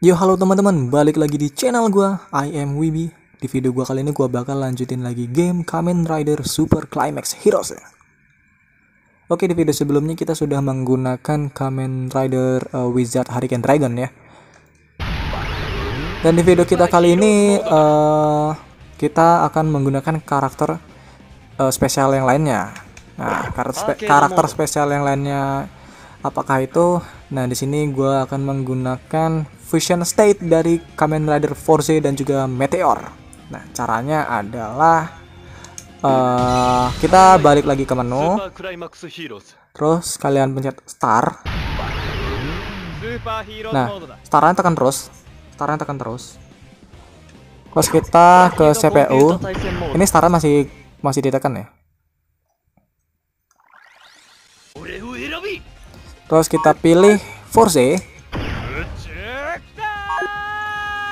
Yo halo teman-teman, balik lagi di channel gua I am Wibi. Di video gua kali ini gua bakal lanjutin lagi game Kamen Rider Super Climax Heroes. Oke di video sebelumnya kita sudah menggunakan Kamen Rider uh, Wizard Hurricane Dragon ya. Dan di video kita kali ini uh, kita akan menggunakan karakter uh, spesial yang lainnya. Nah karakter, spe- karakter spesial yang lainnya apakah itu? Nah, di sini gue akan menggunakan Fusion State dari Kamen Rider Force dan juga Meteor. Nah, caranya adalah uh, kita balik lagi ke menu. Terus kalian pencet start. Nah, Starnya tekan terus. Starnya tekan terus. Terus kita ke CPU. Ini startnya masih masih ditekan ya. terus kita pilih force.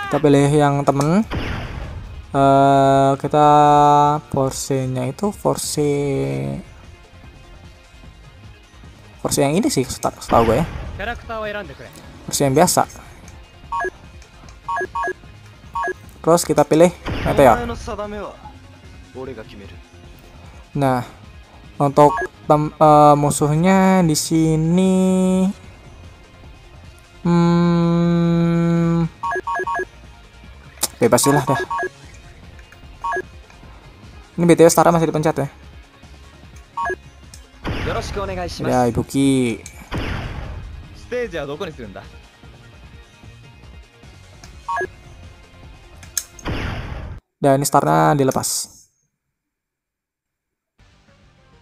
Kita pilih yang temen. Uh, kita force nya itu force force yang ini sih setahu gue ya. Force yang biasa. Terus kita pilih meteor. Nah untuk tem uh, eh, musuhnya di sini. Hmm. Bebas lah dah. Ini BTW Stara masih dipencet ya? Ya Ibu Ibuki dan ini Starnya dilepas.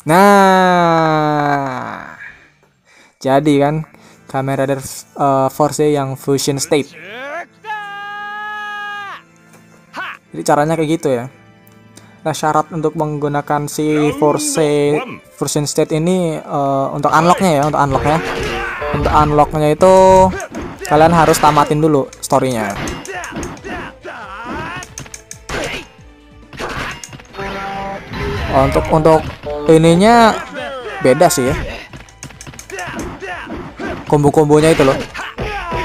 Nah, jadi kan kamera dari uh, Force yang fusion state. Jadi caranya kayak gitu ya. Nah, syarat untuk menggunakan si Force fusion state ini uh, untuk unlocknya ya, untuk unlocknya. Untuk unlocknya itu kalian harus tamatin dulu storynya. Untuk untuk ininya beda sih ya. Kombo-kombonya itu loh.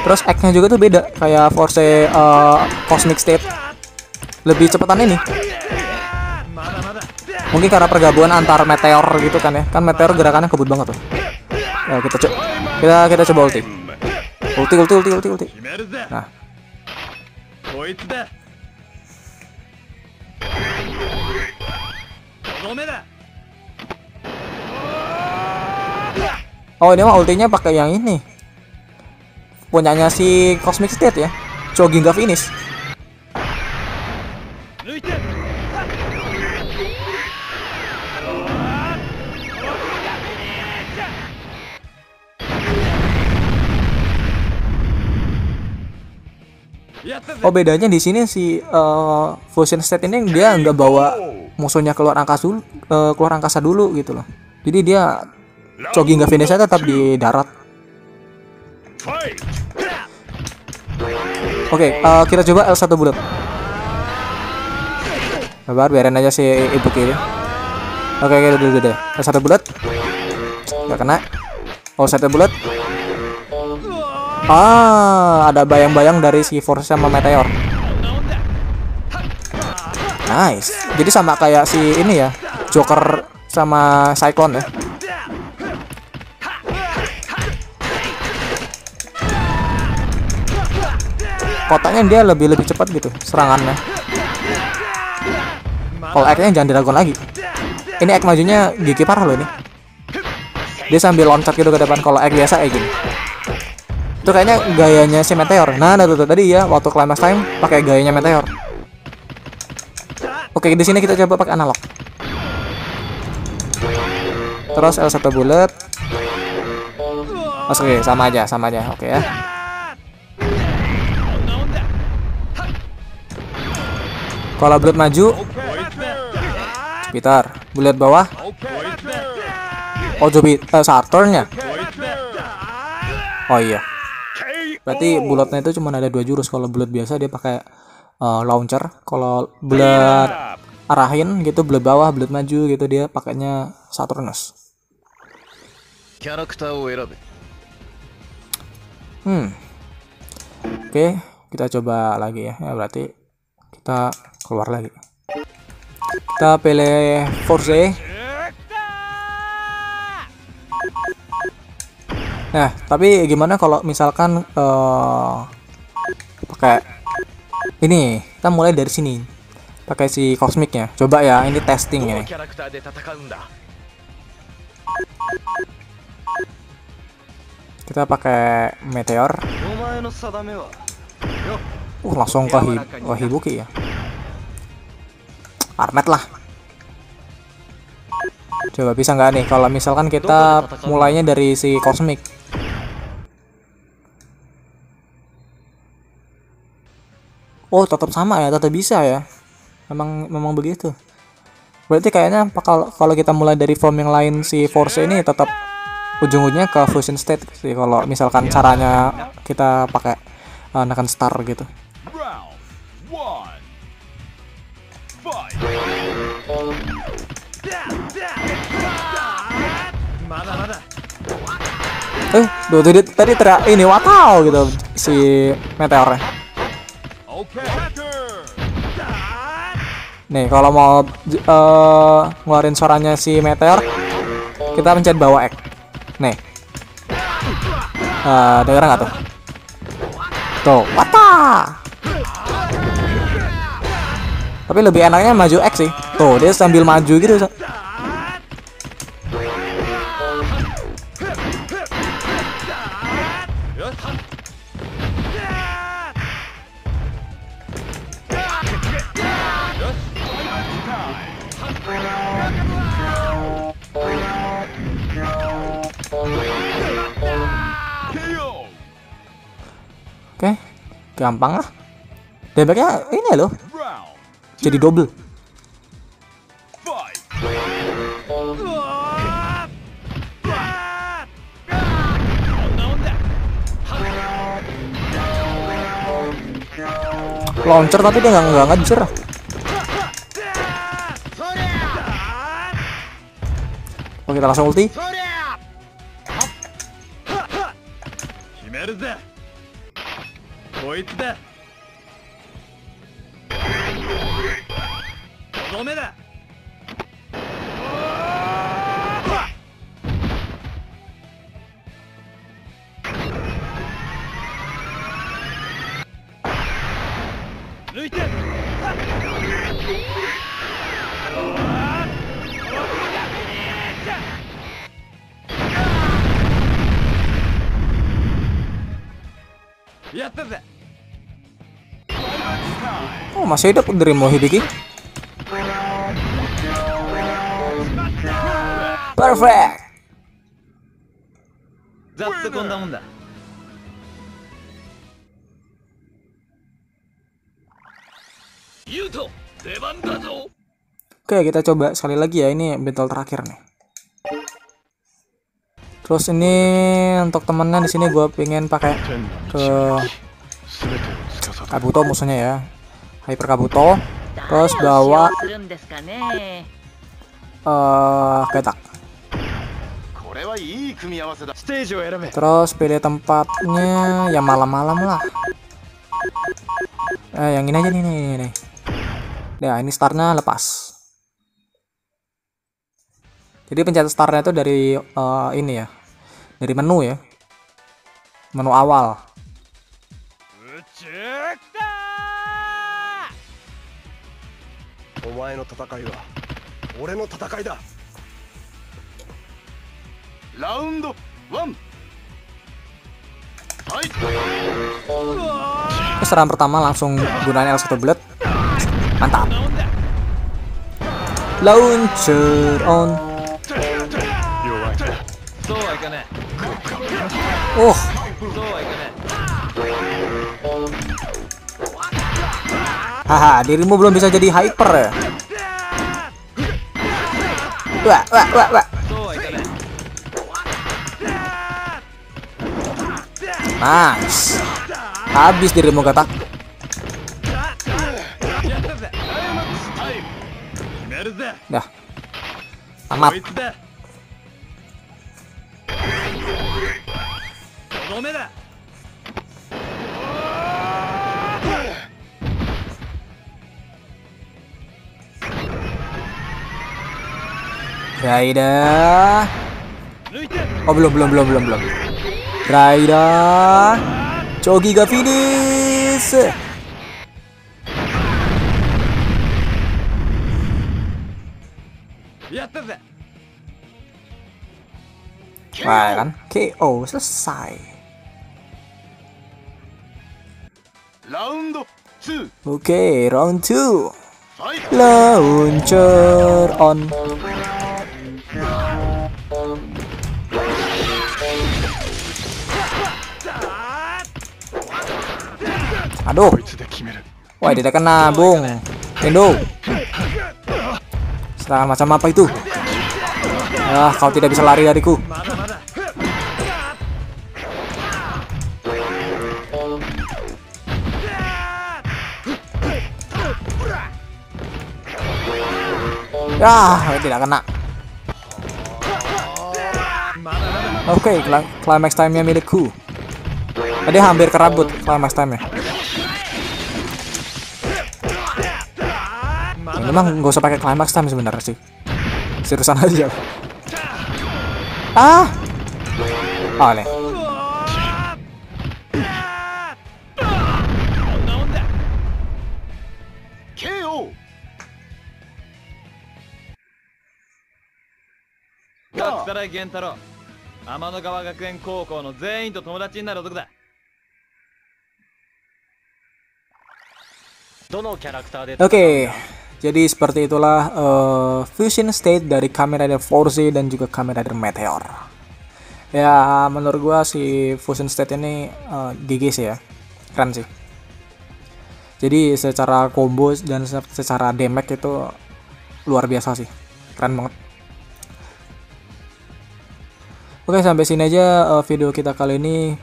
Terus X-nya juga tuh beda kayak Force uh, Cosmic State. Lebih cepetan ini. Mungkin karena pergabungan antar meteor gitu kan ya. Kan meteor gerakannya kebut banget tuh. Ya, kita coba kita kita coba ulti. Ulti ulti ulti ulti ulti. Nah. nah. Oh, ini mah ultinya pakai yang ini. Punyanya si Cosmic State ya. Choginga finish. Oh bedanya di sini si uh, Fusion State ini dia nggak bawa musuhnya keluar angkasa dulu, uh, keluar angkasa dulu gitu loh. Jadi dia jogging nggak finishnya tetap di darat. Oke, eh, kita coba L1 bulat. Sabar, biarin aja si ibu kiri. Oke, oke, udah, udah, udah. L1 bulat. Gak kena. Oh, satu bulat. Ah, ada bayang-bayang dari si Force sama Meteor. Nice. Jadi sama kayak si ini ya, Joker sama Cyclone ya. Kotaknya dia lebih lebih cepat gitu serangannya. Kalau X-nya jangan diragukan lagi. Ini X majunya gigi parah loh ini. Dia sambil loncat gitu ke depan kalau X biasa kayak gini. Itu kayaknya gayanya si Meteor. Nah, nah tuh, tadi ya waktu climax time pakai gayanya Meteor. Oke, di sini kita coba pakai analog. Terus L1 bullet. Oh, Oke, sama aja, sama aja. Oke ya. Kepala bulat maju. Peter, bulat bawah. Oh, Jobi, eh, Sartornya. Oh iya. Berarti bulatnya itu cuma ada dua jurus. Kalau bulat biasa dia pakai uh, launcher. Kalau bulat arahin gitu, bulat bawah, bulat maju gitu dia pakainya Saturnus. Hmm. Oke, okay, kita coba lagi ya. ya berarti kita keluar lagi. Kita pilih force e. nah tapi gimana kalau misalkan uh, pakai ini? Kita mulai dari sini. Pakai si kosmiknya coba ya ini testing ini. Kita pakai meteor. Uh langsung ke Wah, Hibuki ya? Armet lah. Coba bisa nggak nih kalau misalkan kita mulainya dari si Cosmic. Oh, tetap sama ya, tetap bisa ya. Memang memang begitu. Berarti kayaknya kalau kalau kita mulai dari form yang lain si Force ini tetap ujung-ujungnya ke fusion state sih kalau misalkan caranya kita pakai uh, nekan star gitu. Eh, tuh tadi tadi teriak ini watau gitu si meteornya. Nih, kalau mau eh, ngeluarin suaranya si meteor, kita pencet bawah X. Nih. Eh, denger nggak tuh? Tuh, wata. Tapi lebih enaknya maju X sih. Tuh, dia sambil maju gitu. gampang lah. Damage-nya ini loh. Jadi double. Launcher tapi dia nggak nggak ngejar. oke kita langsung ulti. こいつだ。とどめだ。やったぜ。masih hidup dari Mohibiki. Perfect. ざっとこんなもんだユウト出番だぞ Oke, kita coba sekali lagi ya. Ini battle terakhir nih. Terus ini untuk temennya di sini gue pengen pakai ke Kabuto musuhnya ya. Hyper Kabuto terus bawa eh, uh, Getak terus pilih tempatnya ya malam-malam lah. Eh, yang ini aja nih nih, nih. ya ini startnya lepas. Jadi pencet startnya itu dari uh, ini ya. Dari menu ya. Menu awal. 宇宙だお前の戦いは俺の戦いだラウンドワンファイト Oke, serangan pertama langsung gunain L1 Bullet. Mantap. こんなもんだ Launcher on. 弱いそうはいかない Oh, そうはいかない Haha, dirimu belum bisa jadi hyper ya? Wah, wah, wah, wah. Nice. Habis dirimu kata. Dah. Amat. Amat. Raida. Oh belum belum belum belum belum. Raida. Chogi gak finish. Wah kan KO selesai. Round two, Oke, okay, round two. Launcher on. Aduh. Wah, tidak kena, Bung. Kendo. Serangan macam apa itu? Ah, kau tidak bisa lari dariku. Ah, tidak kena. Oke, okay, climax time-nya milikku. Tadi hampir kerabut climax time-nya. Ini memang gak usah pakai climax time sebenarnya sih. Seriusan aja. Ah. Oh, nih. だったら源太郎天の川学園高校の全員と友達になる男だどのキャラクターで Oke, jadi seperti itulah eh, fusion state dari Kamen Rider Force dan juga Kamen Rider Meteor. Ya, menurut gua si fusion state ini eh, GG sih ya, keren sih. Jadi secara combo dan se- secara damage itu luar biasa sih, keren banget. Oke, sampai sini aja eh, video kita kali ini.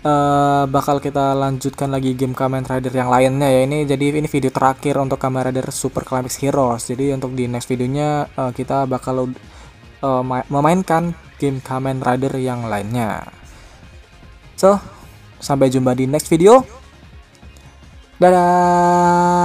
Eh, bakal kita lanjutkan lagi game Kamen Rider yang lainnya ya. Ini jadi ini video terakhir untuk Kamen Rider Super Climax Heroes. Jadi untuk di next videonya eh, kita bakal ma- memainkan game Kamen Rider yang lainnya. So sampai jumpa di next video. Dadah